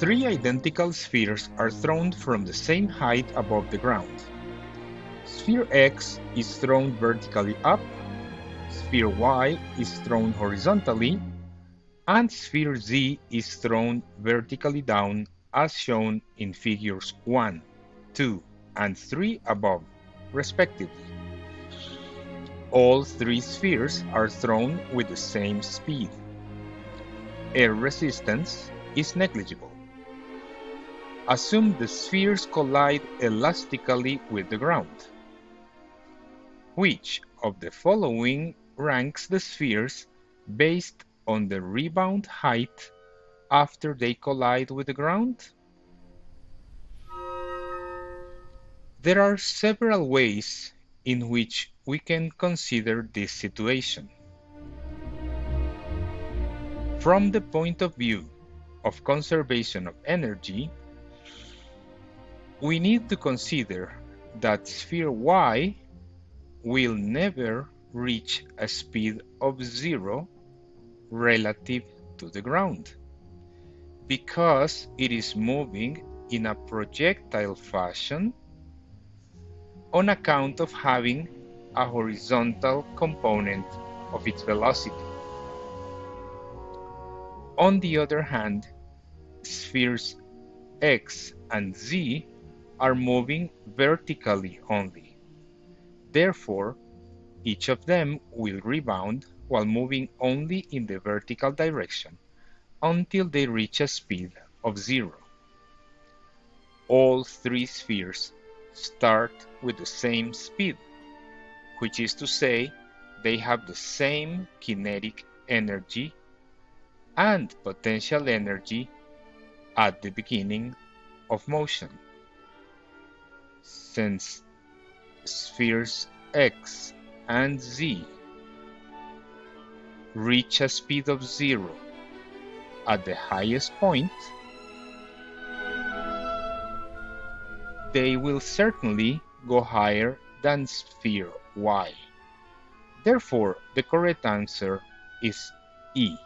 Three identical spheres are thrown from the same height above the ground. Sphere X is thrown vertically up, sphere Y is thrown horizontally, and sphere Z is thrown vertically down as shown in figures 1, 2, and 3 above, respectively. All three spheres are thrown with the same speed. Air resistance is negligible. Assume the spheres collide elastically with the ground. Which of the following ranks the spheres based on the rebound height after they collide with the ground? There are several ways in which we can consider this situation. From the point of view of conservation of energy, we need to consider that sphere Y will never reach a speed of zero relative to the ground because it is moving in a projectile fashion on account of having a horizontal component of its velocity. On the other hand, spheres x and z are moving vertically only. Therefore, each of them will rebound while moving only in the vertical direction until they reach a speed of zero. All three spheres start with the same speed, which is to say, they have the same kinetic energy and potential energy at the beginning of motion. Since spheres x and z reach a speed of zero at the highest point, they will certainly go higher than sphere y. Therefore, the correct answer is E.